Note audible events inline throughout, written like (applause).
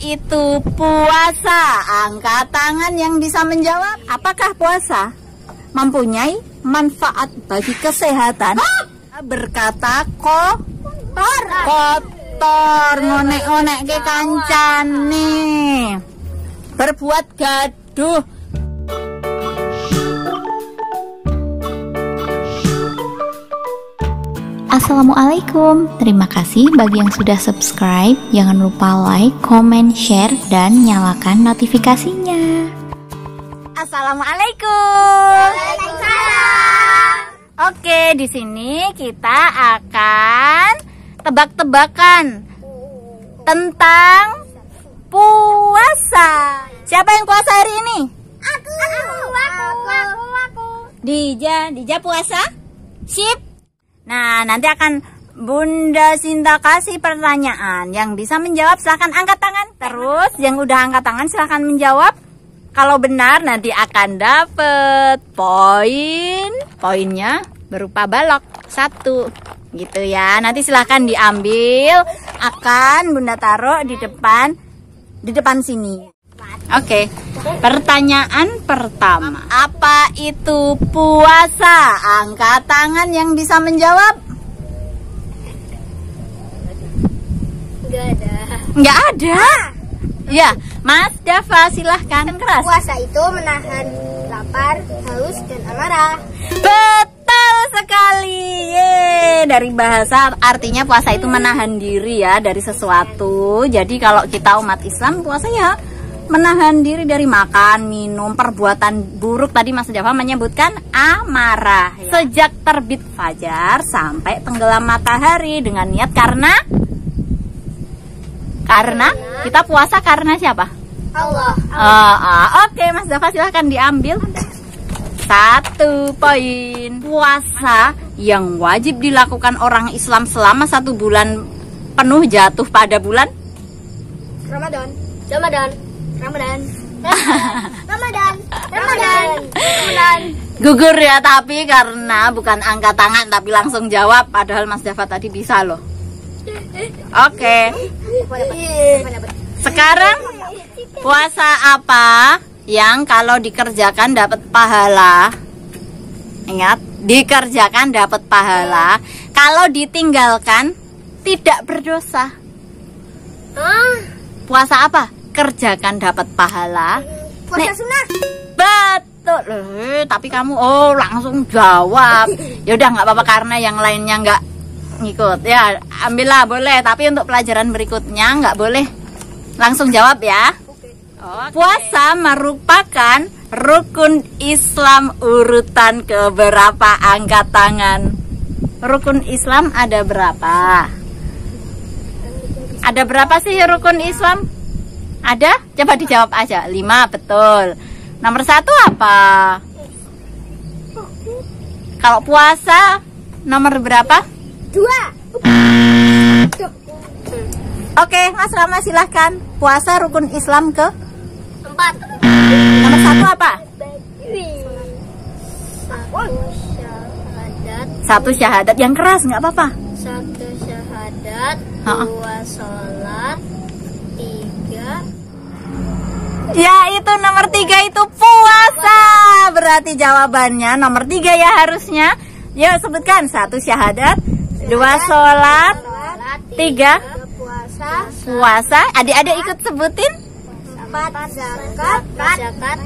itu puasa? Angkat tangan yang bisa menjawab. Apakah puasa mempunyai manfaat bagi kesehatan? Berkata kotor. Kotor. Ngonek-ngonek ke kancane. Berbuat gaduh. Assalamualaikum, terima kasih bagi yang sudah subscribe. Jangan lupa like, comment, share, dan nyalakan notifikasinya. Assalamualaikum. Oke, di sini kita akan tebak-tebakan tentang puasa. Siapa yang puasa hari ini? Aku, aku, aku, aku, aku. Dija, Dija puasa? Sip. Nah, nanti akan Bunda Sinta kasih pertanyaan. Yang bisa menjawab silahkan angkat tangan. Terus yang udah angkat tangan silahkan menjawab. Kalau benar nanti akan dapet poin. Poinnya berupa balok satu. Gitu ya. Nanti silahkan diambil. Akan Bunda taruh di depan di depan sini. Oke, pertanyaan pertama. Apa itu puasa? Angkat tangan yang bisa menjawab. Enggak ada. Nggak ada. Ya, Mas Dava silahkan keras. Puasa itu menahan lapar, haus, dan amarah. Betul sekali. Ye. Dari bahasa artinya puasa itu menahan diri ya dari sesuatu. Jadi kalau kita umat Islam puasa ya menahan diri dari makan, minum, perbuatan buruk tadi Mas Java menyebutkan amarah. Sejak terbit fajar sampai tenggelam matahari dengan niat karena karena kita puasa karena siapa? Allah. Ah, ah. Oke, Mas Dava silahkan diambil. Satu poin puasa yang wajib dilakukan orang Islam selama satu bulan penuh jatuh pada bulan Ramadan. Ramadan. (laughs) Ramadan. Ramadan. Ramadan. Ramadan. gugur ya tapi karena bukan angkat tangan tapi langsung jawab padahal Mas Dava tadi bisa loh. Oke, sekarang puasa apa yang kalau dikerjakan dapat pahala? Ingat, dikerjakan dapat pahala. Kalau ditinggalkan tidak berdosa. Puasa apa? Kerjakan dapat pahala. puasa sunnah. Betul. Eh, tapi kamu oh langsung jawab. Ya udah nggak apa-apa karena yang lainnya nggak ngikut. Ya, ambillah boleh, tapi untuk pelajaran berikutnya nggak boleh. Langsung jawab ya. Puasa merupakan rukun Islam urutan keberapa angkat tangan? Rukun Islam ada berapa? Ada berapa sih rukun Islam? Ada? Coba dijawab aja. Lima, betul. Nomor satu apa? Kalau puasa nomor berapa? Dua. Oke, Mas Rama silahkan. Puasa rukun Islam ke Empat. nomor satu apa? Satu syahadat. Satu syahadat yang keras nggak apa-apa. Satu syahadat. Dua sholat. Ya itu nomor tiga itu puasa. Berarti jawabannya nomor tiga ya harusnya. Ya sebutkan satu syahadat, dua sholat, tiga Puasa. puasa. Adik-adik ikut sebutin. Empat. Zakat. Zakat.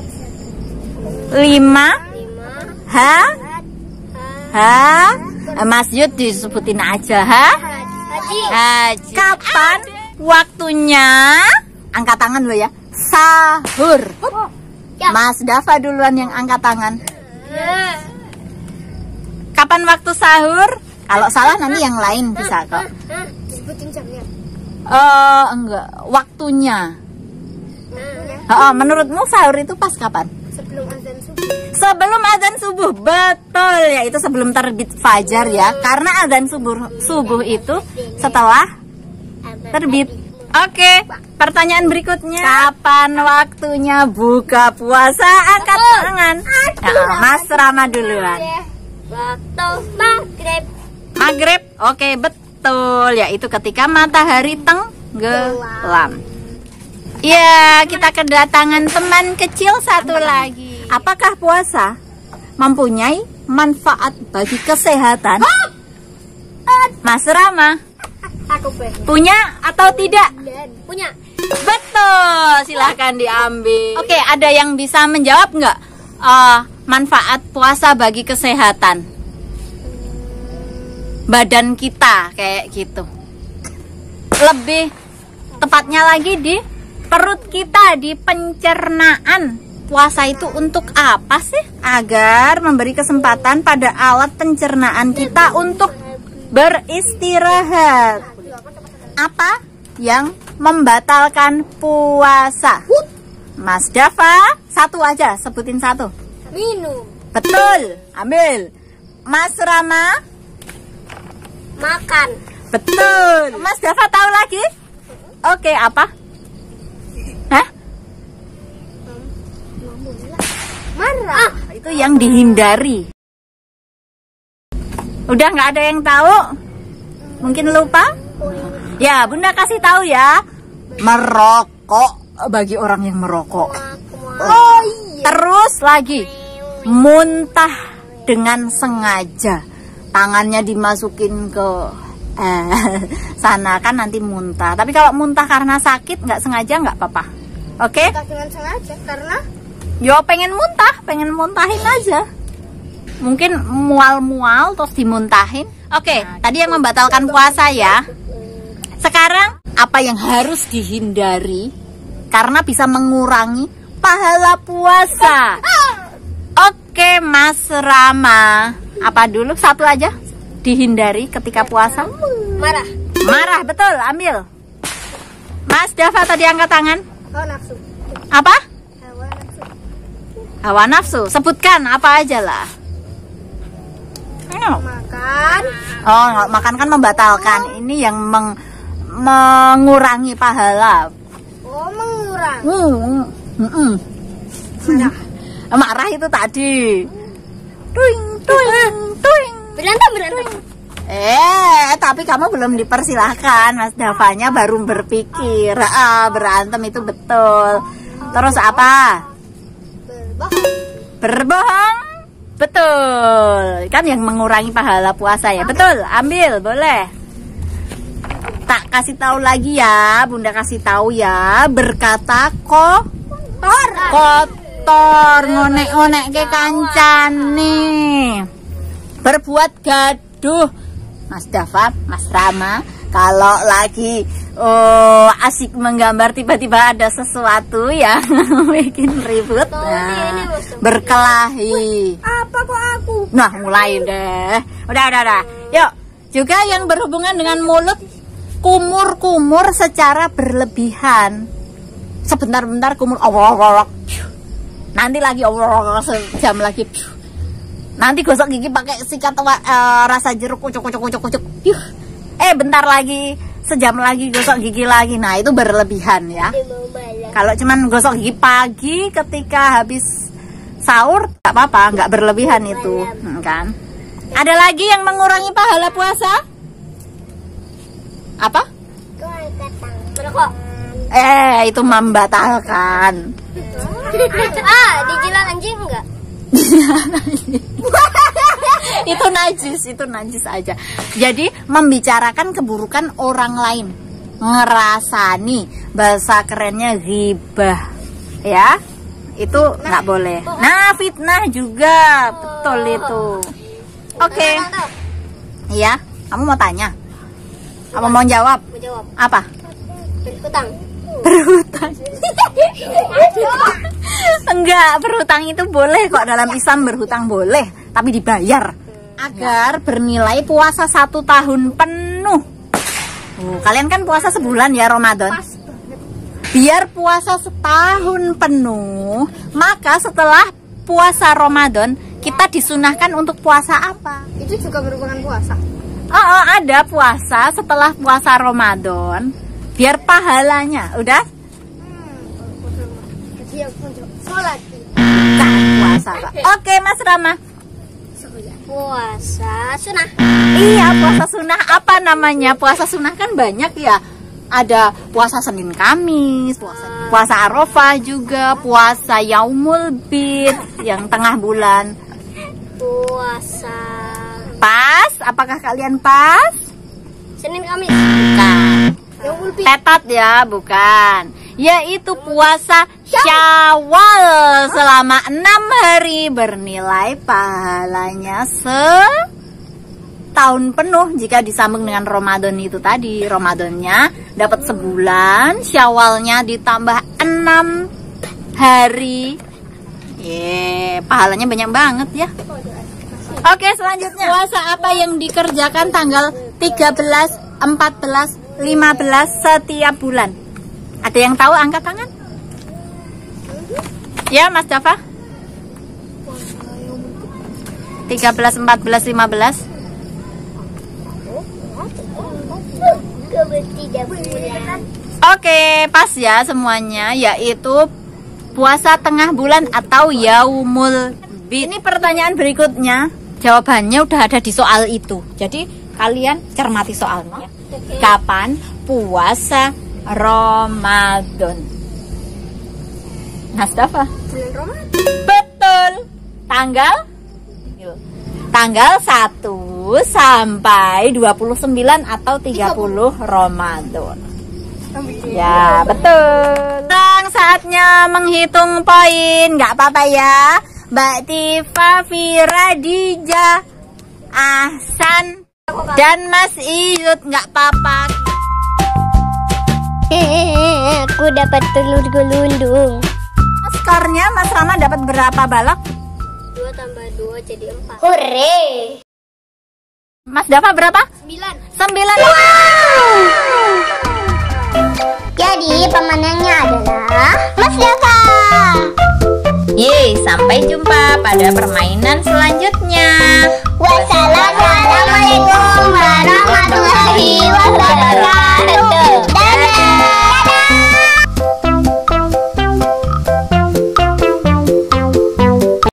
Lima, ha, ha. Mas Yud disebutin aja ha. Haji. Haji. Kapan waktunya? Angkat tangan lo ya. Sahur. Ya. Mas Dava duluan yang angkat tangan. Ya. Kapan waktu sahur? Kalau salah nanti yang lain bisa kok. Eh enggak, waktunya. Oh, menurutmu sahur itu pas kapan? sebelum azan subuh. Sebelum azan subuh, betul ya itu sebelum terbit fajar ya. Karena azan subuh subuh itu setelah terbit. Oke, pertanyaan berikutnya. Kapan waktunya buka puasa? Angkat tangan. Ya, Mas Rama duluan. Waktu maghrib. Maghrib, oke betul. Yaitu ketika matahari tenggelam. Ya, kita kedatangan teman kecil satu lagi. Apakah puasa mempunyai manfaat bagi kesehatan? Mas Rama, Aku pengen. punya atau tidak? Punya. Betul, silahkan diambil. Oke, ada yang bisa menjawab nggak eh, manfaat puasa bagi kesehatan? Badan kita kayak gitu. Lebih tepatnya lagi di perut kita, di pencernaan. Puasa itu untuk apa sih? Agar memberi kesempatan pada alat pencernaan kita untuk beristirahat. Apa yang membatalkan puasa? Mas Dava, satu aja, sebutin satu. Minum. Betul, ambil. Mas Rama, Makan. betul. Mas Dava tahu lagi? Oke, apa? Hah? Marah. Itu yang dihindari. Udah nggak ada yang tahu? Mungkin lupa? Ya, Bunda kasih tahu ya. Merokok bagi orang yang merokok. Oh iya. Terus lagi muntah dengan sengaja. Tangannya dimasukin ke eh, (laughs) sana kan nanti muntah. Tapi kalau muntah karena sakit nggak sengaja nggak apa-apa. Oke? Dengan sengaja karena Yo pengen muntah, pengen muntahin aja. Mungkin mual-mual terus dimuntahin. Oke, tadi yang membatalkan puasa ya. Sekarang apa yang harus dihindari karena bisa mengurangi pahala puasa? (laughs) Oke, Mas Rama. Apa dulu satu aja dihindari ketika puasa? marah. Marah, betul, ambil. Mas Dava tadi angkat tangan. Oh nafsu. Apa? Hawa nafsu. Hawa nafsu. Sebutkan apa aja lah. Makan. Oh, makan kan membatalkan. Ini yang meng- mengurangi pahala. Oh mengurang. Hmm, hmm, hmm. Marah. (laughs) Marah itu tadi. Tuing, tuing, tuing. Berantem berantem. Eh, tapi kamu belum dipersilahkan, Mas Davanya baru berpikir. Ah, berantem itu betul. Terus apa? Berbohong. Berbohong? Betul. Kan yang mengurangi pahala puasa ya. Betul. Ambil, boleh. Tak kasih tahu lagi ya, Bunda kasih tahu ya. Berkata kotor. Kotor, ngonek-ngonek ke kancane. Berbuat gaduh. Mas Dava, Mas Rama, kalau lagi oh, asik menggambar tiba-tiba ada sesuatu yang (laughs) bikin ribut, nah, berkelahi. Apa kok aku? Nah, mulai deh. Udah, udah, udah. Yuk, juga yang berhubungan dengan mulut kumur-kumur secara berlebihan. Sebentar-bentar kumur Nanti lagi sejam lagi. Nanti gosok gigi pakai sikat eh, rasa jeruk kucuk kucuk kucuk kucuk. Eh, bentar lagi sejam lagi gosok gigi lagi. Nah, itu berlebihan ya. Kalau cuman gosok gigi pagi ketika habis sahur, tak apa-apa, nggak berlebihan itu, Hmm, kan? Ada lagi yang mengurangi pahala puasa? Apa? Merokok. Eh, itu membatalkan. ah, dijilat anjing enggak? (laughs) itu najis, itu najis aja. Jadi membicarakan keburukan orang lain, ngerasani, bahasa kerennya ghibah, ya. Itu nggak boleh. Nah, fitnah juga, betul itu. Oke. Tahu, tahu. Iya, kamu mau tanya? Apa mau jawab? Mau jawab. Apa? Berhutang. Berhutang. (laughs) Enggak, berhutang itu boleh kok dalam Islam berhutang boleh, tapi dibayar agar bernilai puasa satu tahun penuh. Oh, kalian kan puasa sebulan ya Ramadan. Biar puasa setahun penuh, maka setelah puasa Ramadan kita disunahkan untuk puasa apa? Itu juga merupakan puasa. Oh, oh, ada puasa setelah puasa Ramadan. Biar pahalanya, udah? Sholat. Bukan puasa, Pak. Oke, Mas Rama. Puasa sunnah. Iya, puasa sunnah apa namanya? Puasa sunnah kan banyak ya. ada puasa Senin Kamis, puasa puasa Arafah juga, puasa Yaumul Bid yang tengah bulan. Puasa Pas? Apakah kalian pas? Senin Kamis. Bukan. Tetat ya, bukan. Yaitu puasa Syawal selama enam hari bernilai pahalanya setahun penuh jika disambung dengan Ramadan itu tadi. Ramadannya dapat sebulan, Syawalnya ditambah enam hari. Ye, pahalanya banyak banget ya. Oke, selanjutnya. Puasa apa yang dikerjakan tanggal 13, 14, 15 setiap bulan? Ada yang tahu angkat tangan? Ya, Mas Dava? 13, 14, 15. Tiga bulan. Oke, pas ya semuanya yaitu puasa tengah bulan atau yaumul. Ini pertanyaan berikutnya. Jawabannya udah ada di soal itu. Jadi kalian cermati soalnya. Kapan puasa Ramadan? Nastafa. Bulan Ramadan. Betul. Tanggal. Tanggal 1 sampai 29 atau 30 Ramadan. Ya, betul. Sekarang saatnya menghitung poin. Nggak apa-apa ya. Mbak Tifa, Fira, Dija, Ahsan, dan Mas Iyut. Nggak apa-apa. Aku dapat telur gelundung. Skornya Mas Rama dapat berapa balok? Dua tambah dua jadi empat. Hore! Mas Dava berapa? Sembilan. Sembilan. Jadi pada permainan selanjutnya. Wassalamualaikum warahmatullahi wabarakatuh.